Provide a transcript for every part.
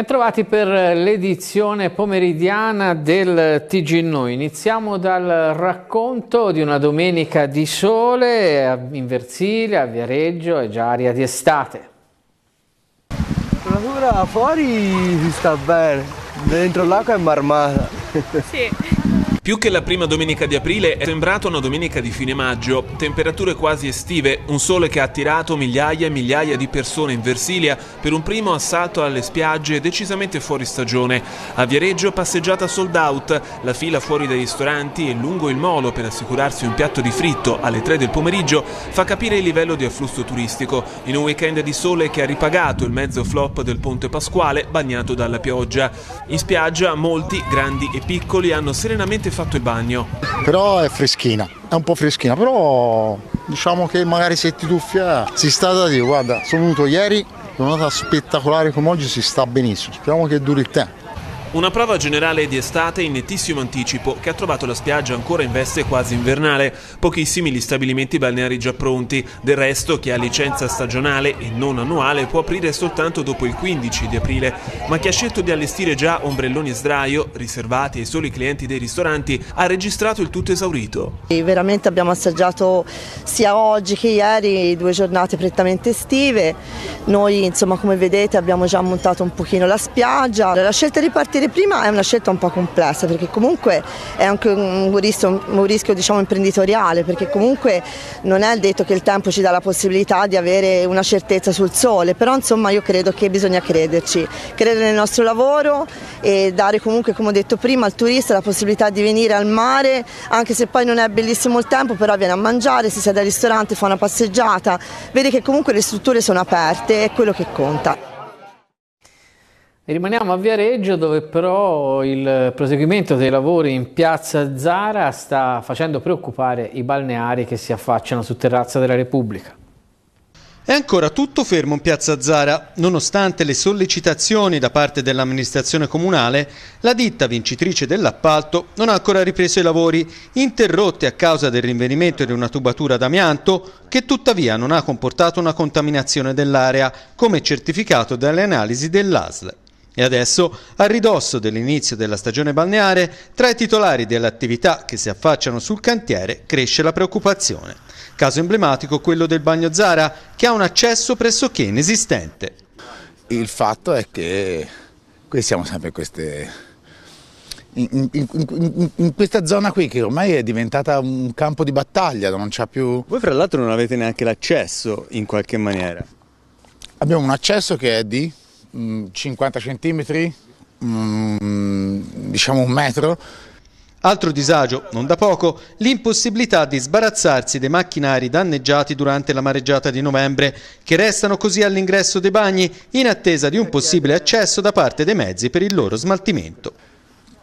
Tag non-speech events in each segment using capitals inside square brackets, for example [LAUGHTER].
Bentrovati per l'edizione pomeridiana del TG Noi. Iniziamo dal racconto di una domenica di sole in Versilia, a Viareggio, è già aria di estate. La temperatura fuori si sta bene, dentro l'acqua è marmata. Sì. [LAUGHS] Più che la prima domenica di aprile è sembrata una domenica di fine maggio, temperature quasi estive, un sole che ha attirato migliaia e migliaia di persone in Versilia per un primo assalto alle spiagge decisamente fuori stagione. A Viareggio passeggiata sold out, la fila fuori dai ristoranti e lungo il molo per assicurarsi un piatto di fritto alle 3 del pomeriggio fa capire il livello di afflusso turistico, in un weekend di sole che ha ripagato il mezzo flop del Ponte Pasquale bagnato dalla pioggia. In spiaggia molti, grandi e piccoli, hanno serenamente fatto il bagno. Però è freschina, è un po' freschina, però diciamo che magari se ti tuffia si sta da dire, guarda, sono venuto ieri, giornata spettacolare come oggi, si sta benissimo, speriamo che duri il tempo. Una prova generale di estate in nettissimo anticipo che ha trovato la spiaggia ancora in veste quasi invernale, pochissimi gli stabilimenti balneari già pronti, del resto chi ha licenza stagionale e non annuale può aprire soltanto dopo il 15 di aprile, ma chi ha scelto di allestire già ombrelloni e sdraio, riservati ai soli clienti dei ristoranti, ha registrato il tutto esaurito. E veramente abbiamo assaggiato sia oggi che ieri due giornate prettamente estive, noi insomma come vedete abbiamo già montato un pochino la spiaggia, la scelta di partire partire prima è una scelta un po' complessa perché comunque è anche un rischio, un rischio diciamo, imprenditoriale perché comunque non è detto che il tempo ci dà la possibilità di avere una certezza sul sole, però insomma io credo che bisogna crederci, credere nel nostro lavoro e dare comunque come ho detto prima al turista la possibilità di venire al mare anche se poi non è bellissimo il tempo però viene a mangiare, si siede al ristorante, fa una passeggiata, vede che comunque le strutture sono aperte, è quello che conta. Rimaniamo a Viareggio dove però il proseguimento dei lavori in piazza Zara sta facendo preoccupare i balneari che si affacciano su Terrazza della Repubblica. È ancora tutto fermo in piazza Zara. Nonostante le sollecitazioni da parte dell'amministrazione comunale, la ditta vincitrice dell'appalto non ha ancora ripreso i lavori, interrotti a causa del rinvenimento di una tubatura d'amianto che tuttavia non ha comportato una contaminazione dell'area, come certificato dalle analisi dell'ASL. E adesso, a ridosso dell'inizio della stagione balneare, tra i titolari delle attività che si affacciano sul cantiere cresce la preoccupazione. Caso emblematico quello del bagno Zara, che ha un accesso pressoché inesistente. Il fatto è che qui siamo sempre in queste in, in, in, in, questa zona qui che ormai è diventata un campo di battaglia, non c'è più... Voi fra l'altro non avete neanche l'accesso in qualche maniera? Abbiamo un accesso che è di 50 centimetri, mm, diciamo un metro. Altro disagio, non da poco, l'impossibilità di sbarazzarsi dei macchinari danneggiati durante la mareggiata di novembre, che restano così all'ingresso dei bagni in attesa di un possibile accesso da parte dei mezzi per il loro smaltimento.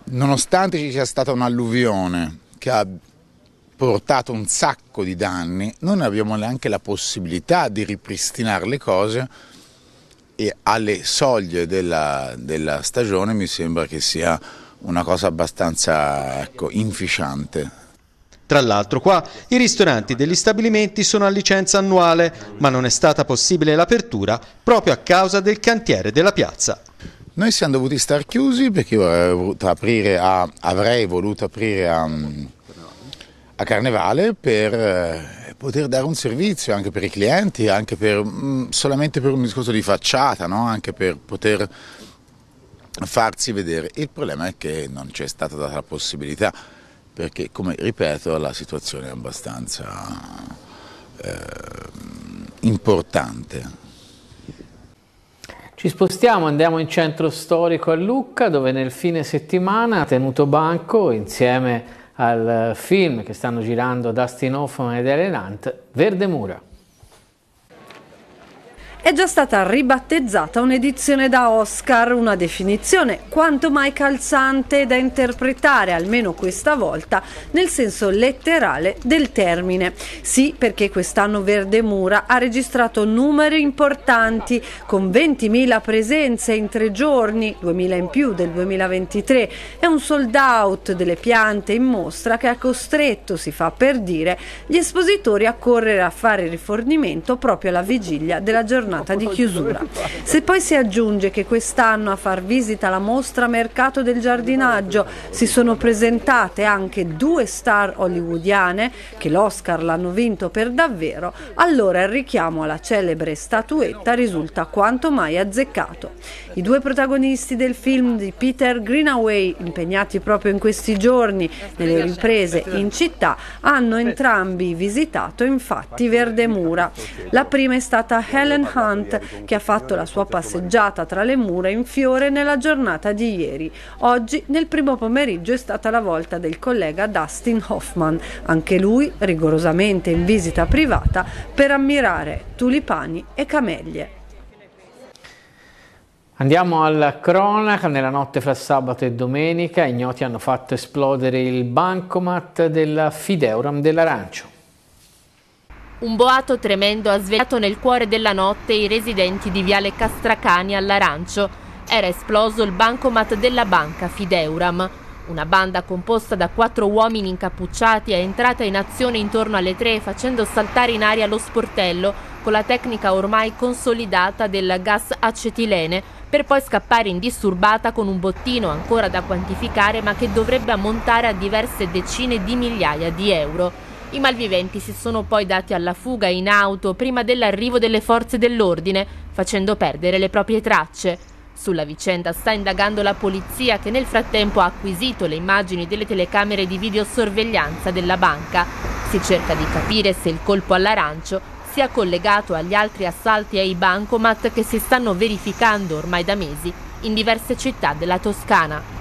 Nonostante ci sia stata un'alluvione che ha portato un sacco di danni, non abbiamo neanche la possibilità di ripristinare le cose e alle soglie della, della stagione mi sembra che sia una cosa abbastanza ecco, inficiante. Tra l'altro qua i ristoranti degli stabilimenti sono a licenza annuale, ma non è stata possibile l'apertura proprio a causa del cantiere della piazza. Noi siamo dovuti star chiusi perché io avrei voluto aprire a, avrei voluto aprire a, a Carnevale per eh, poter dare un servizio anche per i clienti, anche per, mm, solamente per un discorso di facciata, no? anche per poter farsi vedere. Il problema è che non c'è stata data la possibilità, perché come ripeto la situazione è abbastanza eh, importante. Ci spostiamo, andiamo in centro storico a Lucca dove nel fine settimana ha tenuto banco insieme al film che stanno girando Dustin Hoffman ed Ellen Hunt, Verde Mura. È già stata ribattezzata un'edizione da Oscar, una definizione quanto mai calzante da interpretare, almeno questa volta, nel senso letterale del termine. Sì, perché quest'anno Verdemura ha registrato numeri importanti, con 20.000 presenze in tre giorni, 2.000 in più del 2023, e un sold out delle piante in mostra che ha costretto, si fa per dire, gli espositori a correre a fare rifornimento proprio alla vigilia della giornata giornata di chiusura. Se poi si aggiunge che quest'anno a far visita alla mostra Mercato del Giardinaggio si sono presentate anche due star hollywoodiane che l'Oscar l'hanno vinto per davvero, allora il richiamo alla celebre statuetta risulta quanto mai azzeccato. I due protagonisti del film di Peter Greenaway, impegnati proprio in questi giorni nelle riprese in città, hanno entrambi visitato infatti Verdemura. La prima è stata Helen Hunt, che ha fatto la sua passeggiata tra le mura in fiore nella giornata di ieri. Oggi, nel primo pomeriggio, è stata la volta del collega Dustin Hoffman, anche lui rigorosamente in visita privata per ammirare tulipani e camellie. Andiamo alla cronaca, nella notte fra sabato e domenica ignoti hanno fatto esplodere il bancomat della Fideuram dell'Arancio. Un boato tremendo ha svegliato nel cuore della notte i residenti di Viale Castracani all'Arancio. Era esploso il bancomat della banca Fideuram. Una banda composta da quattro uomini incappucciati è entrata in azione intorno alle tre facendo saltare in aria lo sportello con la tecnica ormai consolidata del gas acetilene per poi scappare indisturbata con un bottino ancora da quantificare ma che dovrebbe ammontare a diverse decine di migliaia di euro. I malviventi si sono poi dati alla fuga in auto prima dell'arrivo delle forze dell'ordine, facendo perdere le proprie tracce. Sulla vicenda sta indagando la polizia che nel frattempo ha acquisito le immagini delle telecamere di videosorveglianza della banca. Si cerca di capire se il colpo all'arancio sia collegato agli altri assalti ai bancomat che si stanno verificando ormai da mesi in diverse città della Toscana.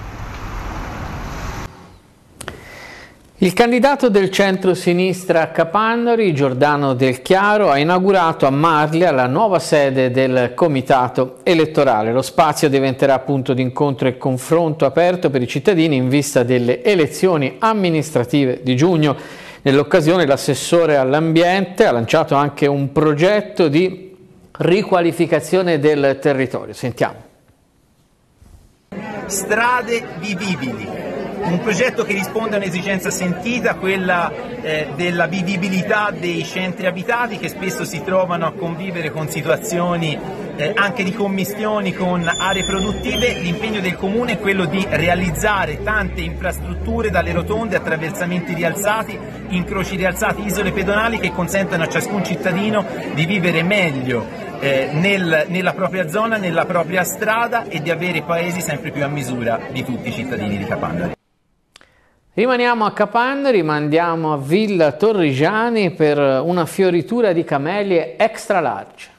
Il candidato del centro-sinistra Capannori, Giordano Del Chiaro, ha inaugurato a Marlia la nuova sede del comitato elettorale. Lo spazio diventerà punto di incontro e confronto aperto per i cittadini in vista delle elezioni amministrative di giugno. Nell'occasione l'assessore all'ambiente ha lanciato anche un progetto di riqualificazione del territorio. Sentiamo. Strade vivibili, un progetto che risponde a un'esigenza sentita, quella eh, della vivibilità dei centri abitati che spesso si trovano a convivere con situazioni eh, anche di commistioni con aree produttive, l'impegno del Comune è quello di realizzare tante infrastrutture dalle rotonde, attraversamenti rialzati, incroci rialzati, isole pedonali che consentano a ciascun cittadino di vivere meglio eh, nel, nella propria zona, nella propria strada e di avere paesi sempre più a misura di tutti i cittadini di Capannari. Rimaniamo a Capannari, ma andiamo a Villa Torrigiani per una fioritura di camelie extra large.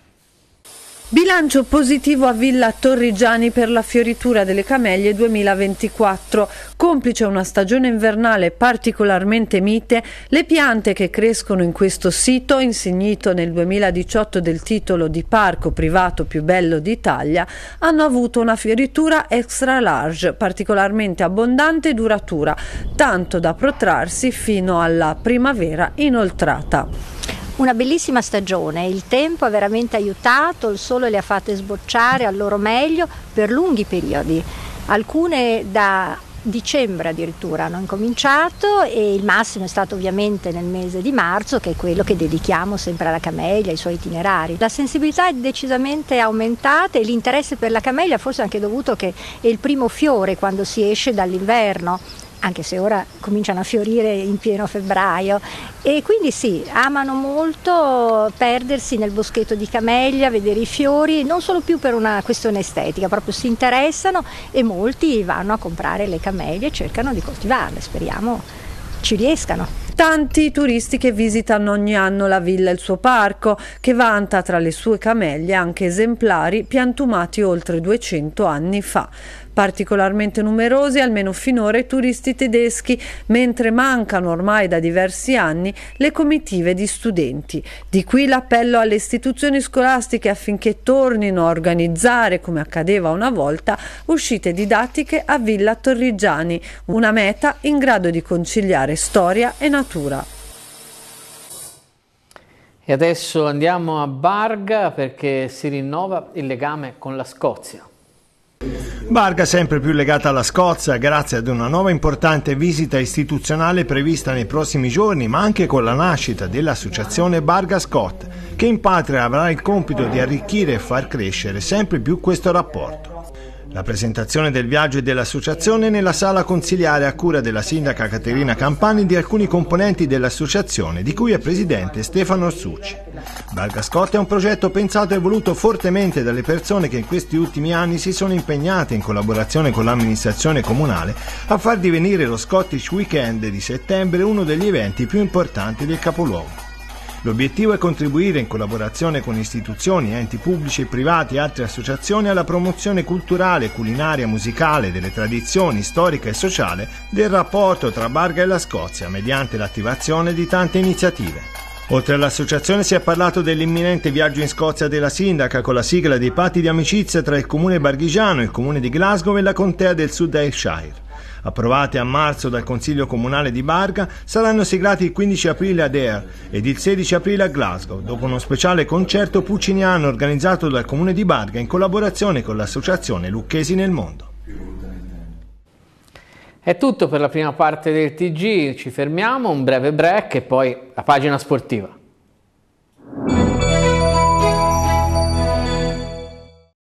Bilancio positivo a Villa Torrigiani per la fioritura delle camellie 2024. Complice una stagione invernale particolarmente mite, le piante che crescono in questo sito, insignito nel 2018 del titolo di parco privato più bello d'Italia, hanno avuto una fioritura extra large, particolarmente abbondante e duratura, tanto da protrarsi fino alla primavera inoltrata una bellissima stagione, il tempo ha veramente aiutato, il sole le ha fatte sbocciare al loro meglio per lunghi periodi, alcune da dicembre addirittura hanno incominciato e il massimo è stato ovviamente nel mese di marzo che è quello che dedichiamo sempre alla camellia, ai suoi itinerari. La sensibilità è decisamente aumentata e l'interesse per la camellia forse anche dovuto che è il primo fiore quando si esce dall'inverno anche se ora cominciano a fiorire in pieno febbraio e quindi sì, amano molto perdersi nel boschetto di camellia, vedere i fiori, non solo più per una questione estetica, proprio si interessano e molti vanno a comprare le camellie e cercano di coltivarle, speriamo ci riescano. Tanti turisti che visitano ogni anno la villa e il suo parco, che vanta tra le sue camellie anche esemplari piantumati oltre 200 anni fa particolarmente numerosi, almeno finora, i turisti tedeschi, mentre mancano ormai da diversi anni le comitive di studenti. Di qui l'appello alle istituzioni scolastiche affinché tornino a organizzare, come accadeva una volta, uscite didattiche a Villa Torrigiani, una meta in grado di conciliare storia e natura. E adesso andiamo a Barga perché si rinnova il legame con la Scozia. Barga sempre più legata alla Scozia grazie ad una nuova importante visita istituzionale prevista nei prossimi giorni, ma anche con la nascita dell'associazione Barga Scott, che in patria avrà il compito di arricchire e far crescere sempre più questo rapporto. La presentazione del viaggio e dell'associazione nella sala consiliare a cura della sindaca Caterina Campani e di alcuni componenti dell'associazione, di cui è presidente Stefano Orsucci. Barga Scott è un progetto pensato e voluto fortemente dalle persone che in questi ultimi anni si sono impegnate in collaborazione con l'amministrazione comunale a far divenire lo Scottish Weekend di settembre uno degli eventi più importanti del capoluogo. L'obiettivo è contribuire in collaborazione con istituzioni, enti pubblici e privati e altre associazioni alla promozione culturale, culinaria, musicale, delle tradizioni storica e sociale del rapporto tra Barga e la Scozia mediante l'attivazione di tante iniziative. Oltre all'associazione si è parlato dell'imminente viaggio in Scozia della sindaca con la sigla dei patti di amicizia tra il comune barghigiano, il comune di Glasgow e la contea del Sud Ayrshire approvate a marzo dal Consiglio Comunale di Barga, saranno siglati il 15 aprile ad Ayr ed il 16 aprile a Glasgow, dopo uno speciale concerto pucciniano organizzato dal Comune di Barga in collaborazione con l'associazione Lucchesi nel Mondo. È tutto per la prima parte del TG, ci fermiamo, un breve break e poi la pagina sportiva.